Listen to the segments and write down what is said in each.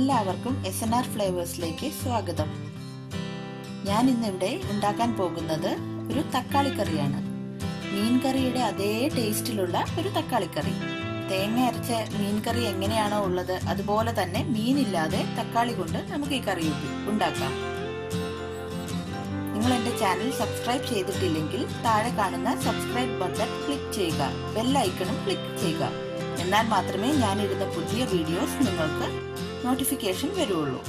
എല്ലാവർക്കും S N R ഫ്ലേവേഴ്സിലേക്ക് സ്വാഗതം. ഞാൻ ഇന്നിവിടെ ഉണ്ടാക്കാൻ പോകുന്നത് ഒരു തക്കാളി കറിയാണ് മീൻ കറിയുടെ അതേ ടേസ്റ്റിലുള്ള ഒരു തക്കാളി കറി തേങ്ങ അരച്ച മീൻ കറി എങ്ങനെയാണോ ഉള്ളത് അതുപോലെ തന്നെ മീനില്ലാതെ തക്കാളി കൊണ്ട് നമുക്ക് ഈ കറി ഉണ്ടാക്കാം. നിങ്ങൾ എന്റെ ചാനൽ സബ്സ്ക്രൈബ് ചെയ്തിട്ടില്ലെങ്കിൽ താഴെ കാണുന്ന സബ്സ്ക്രൈബ് ബട്ടൺ ക്ലിക്ക് ചെയ്യുക ബെൽ ഐക്കണും ക്ലിക്ക് ചെയ്യുക. എന്നാൽ മാത്രമേ ഞാൻ ഇടുന്ന പുതിയ വീഡിയോസ് നിങ്ങൾക്ക് നോട്ടിഫിക്കേഷൻ വരുള്ളൂ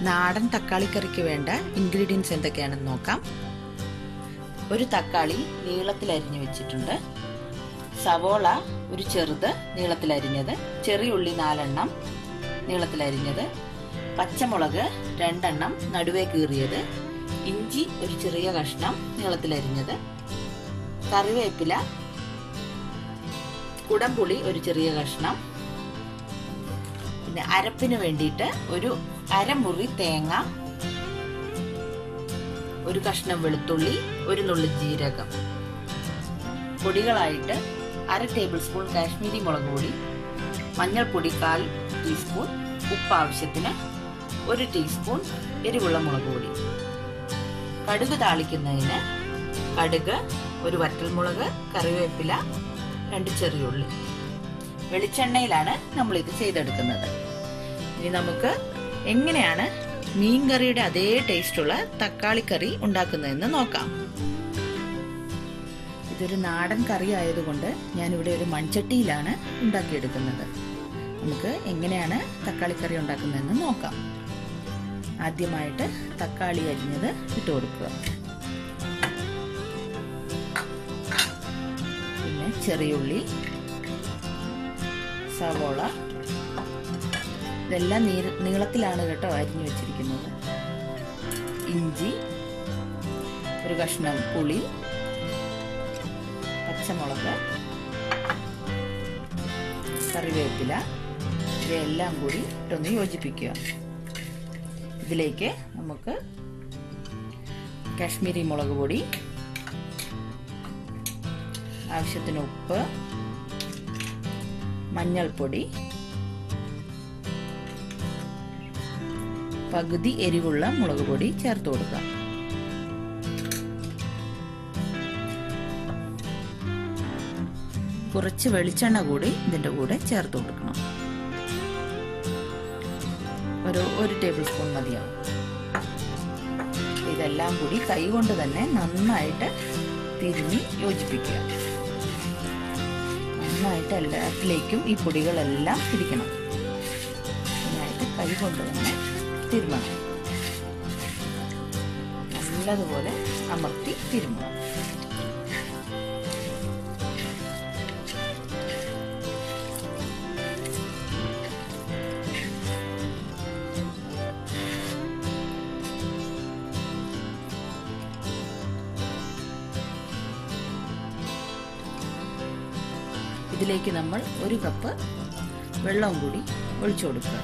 നാടൻ തക്കാളി കറിക്ക് വേണ്ട ഇൻഗ്രീഡിയൻസ് എന്തൊക്കെയാണെന്ന് നോക്കാം. ഒരു തക്കാളി നീളത്തിൽ അരിഞ്ഞു വെച്ചിട്ടുണ്ട്. സവോള ഒരു ചെറുത് നീളത്തിൽ അരിഞ്ഞത്. ചെറിയുള്ളി നാലെണ്ണം നീളത്തിൽ അരിഞ്ഞത്. പച്ചമുളക് രണ്ടെണ്ണം നടുവേ കീറിയത്. ഇഞ്ചി ഒരു ചെറിയ കഷ്ണം നീളത്തിൽ അരിഞ്ഞത്. കറിവേപ്പില കുടംപുളി ഒരു ചെറിയ കഷ്ണം പിന്നെ അരപ്പിന് വേണ്ടിയിട്ട് ഒരു അരമുറി തേങ്ങ ഒരു കഷ്ണം വെളുത്തുള്ളി ഒരു നുള്ളി ജീരകം. പൊടികളായിട്ട് അര ടേബിൾ സ്പൂൺ കാശ്മീരി മുളക് പൊടി മഞ്ഞൾപ്പൊടി കാൽ ടീസ്പൂൺ ഉപ്പ് ആവശ്യത്തിന് ഒരു ടീസ്പൂൺ എരിവുള്ള മുളക് പൊടി. കടുക് താളിക്കുന്നതിന് കടുക് ഒരു വറ്റൽമുളക് കറിവേപ്പില രണ്ട് ചെറിയുള്ളി വെളിച്ചെണ്ണയിലാണ് നമ്മൾ ഇത് ചെയ്തെടുക്കുന്നത്. ഇനി നമുക്ക് എങ്ങനെയാണ് മീൻ കറിയുടെ അതേ ടേസ്റ്റുള്ള തക്കാളി കറി ഉണ്ടാക്കുന്നതെന്ന് നോക്കാം. ഇതൊരു നാടൻ കറി ആയതുകൊണ്ട് ഞാനിവിടെ ഒരു മൺചട്ടിയിലാണ് ഉണ്ടാക്കിയെടുക്കുന്നത്. നമുക്ക് എങ്ങനെയാണ് തക്കാളി കറി ഉണ്ടാക്കുന്നതെന്ന് നോക്കാം. ആദ്യമായിട്ട് തക്കാളി അരിഞ്ഞത് ഇട്ട് കൊടുക്കുക. പിന്നെ ചെറിയുള്ളി സവോള. ഇതെല്ലാം നീളത്തിലാണ് കേട്ടോ അരിഞ്ഞു വെച്ചിരിക്കുന്നത്. ഇഞ്ചി ഒരു കഷ്ണം പുളി പച്ചമുളക് കറിവേപ്പില ഇവയെല്ലാം കൂടി ഇട്ടൊന്ന് യോജിപ്പിക്കുക. ഇതിലേക്ക് നമുക്ക് കാശ്മീരി മുളക് പൊടി ആവശ്യത്തിന് ഉപ്പ് മഞ്ഞൾപ്പൊടി പകുതി എരിവുള്ള മുളക് പൊടി ചേർത്ത് കൊടുക്കാം കുറച്ച് വെളിച്ചെണ്ണ കൂടി ഇതിന്റെ കൂടെ ചേർത്ത് കൊടുക്കണം. ഒരു ഒരു ടേബിൾ സ്പൂൺ മതിയാവും. ഇതെല്ലാം കൂടി കൈ കൊണ്ട് തന്നെ നന്നായിട്ട് തിരിഞ്ഞ് യോജിപ്പിക്കുക. നന്നായിട്ട് എല്ലാത്തിലേക്കും ഈ പൊടികളെല്ലാം തിരിക്കണം നന്നായിട്ട് കൈ കൊണ്ട് തന്നെ തിരുമണം. നല്ലതുപോലെ അമർത്തി തിരുമണം. ഇതിലേക്ക് നമ്മൾ ഒരു കപ്പ് വെള്ളം കൂടി ഒഴിച്ചു കൊടുക്കുക.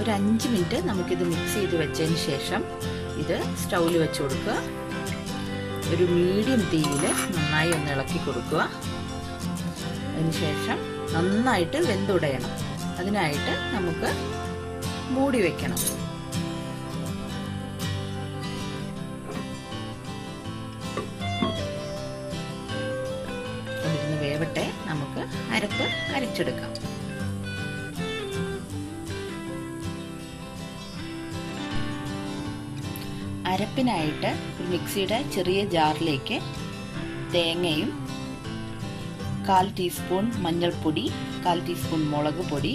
ഒരു അഞ്ച് മിനിറ്റ് നമുക്കിത് മിക്സ് ചെയ്ത് വെച്ചതിന് ശേഷം ഇത് സ്റ്റൗവിൽ വെച്ച് കൊടുക്കുക. ഒരു മീഡിയം തീയിൽ നന്നായി ഒന്ന് ഇളക്കി കൊടുക്കുക. അതിനുശേഷം നന്നായിട്ട് വെന്തുടയണം. അതിനായിട്ട് നമുക്ക് മൂടി വെക്കണം. നമുക്ക് അരപ്പ് അരച്ചെടുക്കാം. അരപ്പിനായിട്ട് മിക്സിയുടെ ചെറിയ ജാറിലേക്ക് തേങ്ങയും കാൽ ടീസ്പൂൺ മഞ്ഞൾപ്പൊടി കാൽ ടീസ്പൂൺ മുളക് പൊടി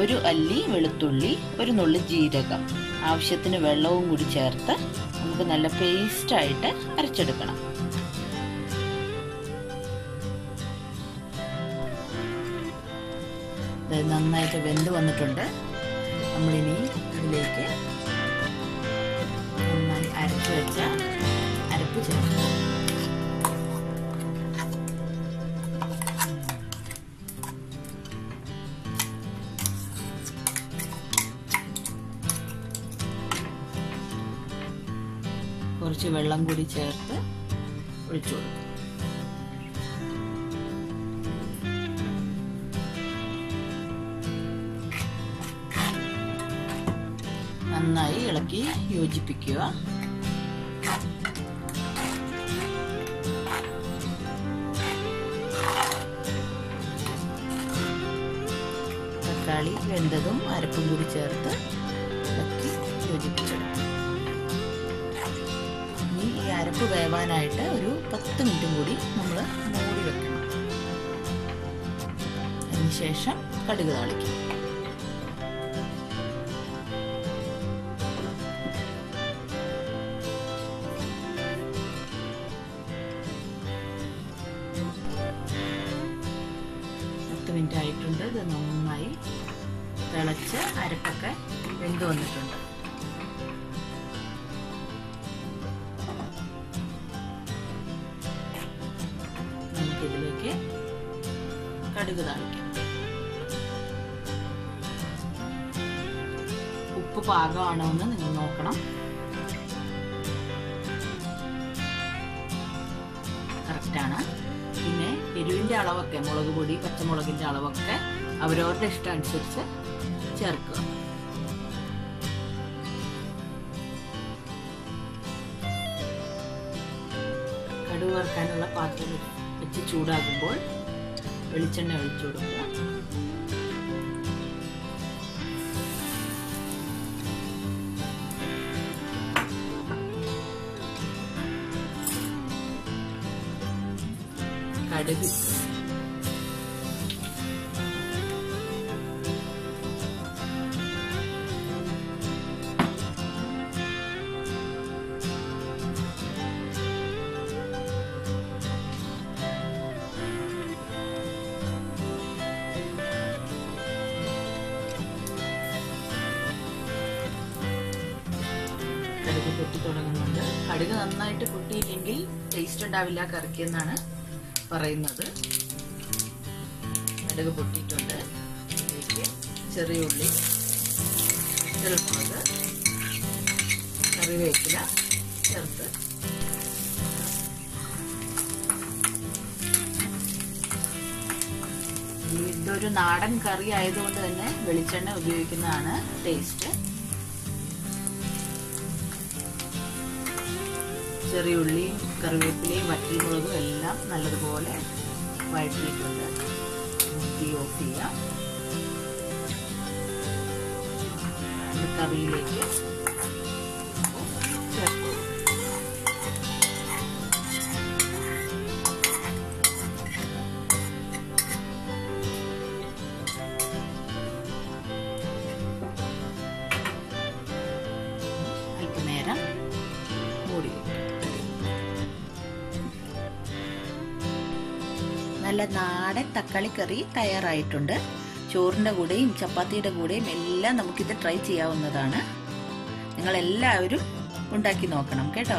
ഒരു അല്ലി വെളുത്തുള്ളി ഒരു നുള്ളി ജീരകം. ആവശ്യത്തിന് വെള്ളവും കൂടി ചേർത്ത് നമുക്ക് നല്ല പേസ്റ്റായിട്ട് അരച്ചെടുക്കണം. നന്നായിട്ട് വെന്ത് വന്നിട്ടുണ്ട്. നമ്മളിനി ഇതിലേക്ക് നന്നായി അരച്ച് വെച്ച അരപ്പ് ചേർക്കും. കുറച്ച് വെള്ളം കൂടി ചേർത്ത് ഒഴിച്ചു കൊടുക്കും. നന്നായി ഇളക്കി യോജിപ്പിക്കുക. തക്കാളി വെന്തതും അരപ്പും കൂടി ചേർത്ത് ഇളക്കി യോജിപ്പിച്ചെടുക്കും ഇനി ഈ അരപ്പ് വേവാനായിട്ട് ഒരു പത്ത് മിനിറ്റും കൂടി നമ്മൾ മൂടി വെക്കണം. അതിനുശേഷം കടുക് താളിക്കും മിനിറ്റ് ആയിട്ടുണ്ട് ഇത് നന്നായി തിളച്ച് അരപ്പൊക്കെ വെന്ത് വന്നിട്ടുണ്ട്. നമുക്കിതിലേക്ക് കടുക് താളിക്കാം. ഉപ്പ് പാകമാണോ എന്ന് നിങ്ങൾ നോക്കണം. എരിവിന്റെ അളവൊക്കെ മുളക് പൊടി പച്ചമുളകിന്റെ അളവൊക്കെ അവരവരുടെ ഇഷ്ടം അനുസരിച്ച് ചേർക്കുക. കടുക് വറുക്കാനുള്ള പാത്രം വെച്ച് ചൂടാകുമ്പോൾ വെളിച്ചെണ്ണ ഒഴിച്ചു കൊടുക്കുക. കടുക് കടുക് പൊട്ടി തുടങ്ങുന്നുണ്ട്. കടുക് നന്നായിട്ട് പൊട്ടിയില്ലെങ്കിൽ ടേസ്റ്റ് ഉണ്ടാവില്ല കറിക്ക് എന്നാണ് പറയുന്നത്. കടുക് പൊട്ടിയിട്ടുണ്ട്. ഇതിലേക്ക് ചെറിയ ഉള്ളി ചെറുമുളക് കറിവേപ്പില ചേർത്ത്. ഇതൊരു നാടൻ കറി ആയതുകൊണ്ട് തന്നെ വെളിച്ചെണ്ണ ഉപയോഗിക്കുന്നതാണ് ടേസ്റ്റ്. ചെറിയ ഉള്ളിയും കറിവേപ്പിലയും വറ്റൽമുളകും എല്ലാം നല്ലതുപോലെ വഴറ്റിയിട്ടുണ്ട്. തീ ഓഫ് ചെയ്യാം. കറിയിലേക്ക് നല്ല നാടൻ തക്കാളി കറി തയ്യാറായിട്ടുണ്ട്. ചോറിന്റെ കൂടെയും ചപ്പാത്തിയുടെ കൂടെയും എല്ലാം നമുക്കിത് ട്രൈ ചെയ്യാവുന്നതാണ്. നിങ്ങളെല്ലാവരും ഉണ്ടാക്കി നോക്കണം കേട്ടോ.